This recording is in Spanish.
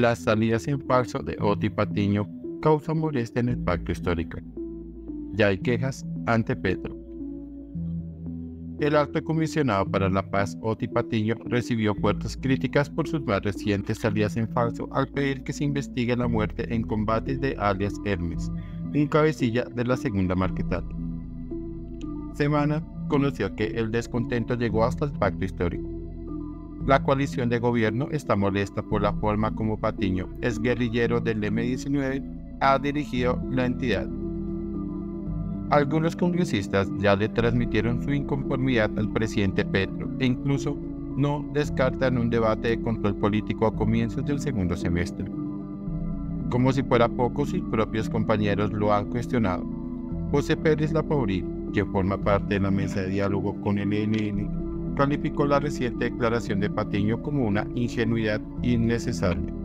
Las salidas en falso de Oti Patiño causan molestia en el pacto histórico. Ya hay quejas ante Petro. El alto comisionado para la paz, Oti Patiño, recibió fuertes críticas por sus más recientes salidas en falso al pedir que se investigue la muerte en combates de alias Hermes, un cabecilla de la segunda Marquetal. Semana conoció que el descontento llegó hasta el pacto histórico. La coalición de gobierno está molesta por la forma como Patiño, es guerrillero del M-19, ha dirigido la entidad algunos congresistas ya le transmitieron su inconformidad al presidente Petro e incluso no descartan un debate de control político a comienzos del segundo semestre. Como si fuera poco, sus propios compañeros lo han cuestionado. José Pérez Lapaurí, que forma parte de la mesa de diálogo con el ENN, calificó la reciente declaración de Patiño como una ingenuidad innecesaria.